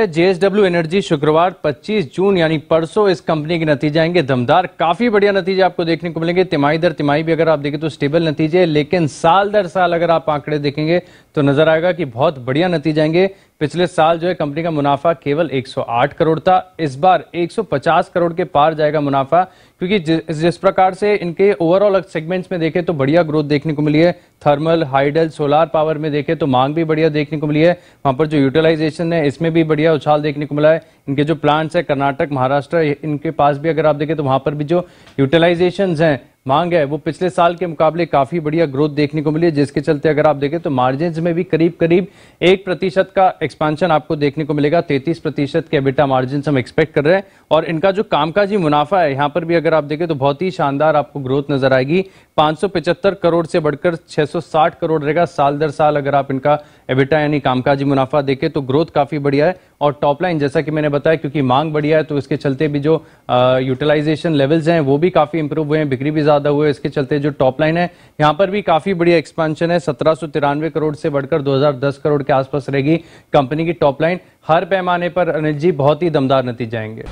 JSW energy शुक्रवार 25 जून, यानी परसों इस कंपनी के नतीजे आएँगे दमदार। काफ़ी बढ़िया नतीजे आपको देखने को मिलेंगे। तिमाही दर तिमाही भी अगर आप देखें तो स्टेबल नतीजे लेकिन साल दर साल अगर आप आंकड़े देखेंगे तो नज़र आएगा कि बहुत बढ़िया नतीजे आएँगे। पिछले साल जो है कंपनी का मुनाफा केवल 108 करोड़ था। इस बार 150 करोड़ के पार जाएगा मुनाफा क्योंकि जिस, जिस प्रकार से इनके ओवरऑल सेगमेंट्स में देखें तो बढ़िया ग्रोथ देखने को मिली है। थर्मल हाइडल सोलार पावर में देखें तो मांग भी बढ़िया देखने को मिली है। वहाँ पर जो यूटिलाइजेशन है इसमें भी बढ़िया उछाल देखने को मिला है। इनके जो प्लांट्स है कर्नाटक महाराष्ट्र इनके पास भी अगर आप देखें तो वहाँ पर भी जो यूटिलाइजेशन है मांग है। वो पिछले साल के मुकाबले काफ़ी बढ़िया ग्रोथ देखने को मिली है, जिसके चलते अगर आप देखें तो मार्जिन में भी करीब करीब एक प्रतिशत का एक्सपांशन आपको देखने को मिलेगा। तैतीस प्रतिशत के बेटा मार्जिन हम एक्सपेक्ट कर रहे हैं। और इनका जो कामकाजी मुनाफा है, यहाँ पर भी अगर आप देखें तो बहुत ही शानदार आपको ग्रोथ नज़र आएगी। 575 करोड़ से बढ़कर 660 करोड़ रहेगा साल दर साल अगर आप इनका एबिटा यानी कामकाजी मुनाफा देखें तो ग्रोथ काफ़ी बढ़िया है। और टॉप लाइन जैसा कि मैंने बताया, क्योंकि मांग बढ़िया है तो इसके चलते भी जो यूटिलाइजेशन लेवल्स हैं, वो भी काफ़ी इंप्रूव हुए हैं, बिक्री भी ज़्यादा हुए इसके चलते जो टॉप लाइन है, यहाँ पर भी काफ़ी बढ़िया एक्सपेंशन है। सत्रह सौ तिरानवे करोड़ से बढ़कर दो हज़ार दस करोड़ के आसपास रहेगी कंपनी की टॉप लाइन हर पैमाने पर अनिल जी बहुत ही दमदार नतीजे आएँगे।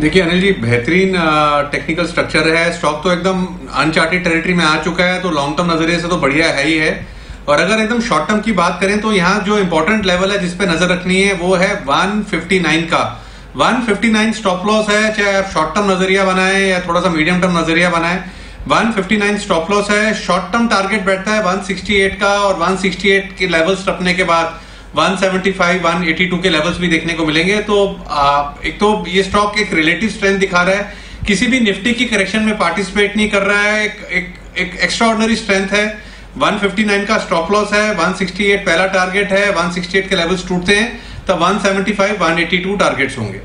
देखिए अनिल जी, बेहतरीन टेक्निकल स्ट्रक्चर है। स्टॉक तो एकदम अनचार्टेड टेरिटरी में आ चुका है तो लॉन्ग टर्म नज़रिए से तो बढ़िया है ही है। और अगर एकदम शॉर्ट टर्म की बात करें तो यहाँ जो इंपॉर्टेंट लेवल है जिसपे नज़र रखनी है वो है 159 का। 159 स्टॉप लॉस है चाहे आप शॉर्ट टर्म नज़रिया बनाए या थोड़ा सा मीडियम टर्म नज़रिया बनाए। 159 स्टॉप लॉस है शॉर्ट टर्म टारगेट बैठता है 168 का और 168 के लेवल्स रखने के बाद 175, 182 के लेवल्स भी देखने को मिलेंगे। तो आ, एक तो ये स्टॉक एक रिलेटिव स्ट्रेंथ दिखा रहा है। किसी भी निफ्टी की करेक्शन में पार्टिसिपेट नहीं कर रहा है। एक एक, एक स्ट्रेंथ है। 159 का स्टॉप लॉस है 168 पहला टारगेट है 168 के लेवल्स टूटते हैं तब 175, 182 टारगेट्स होंगे।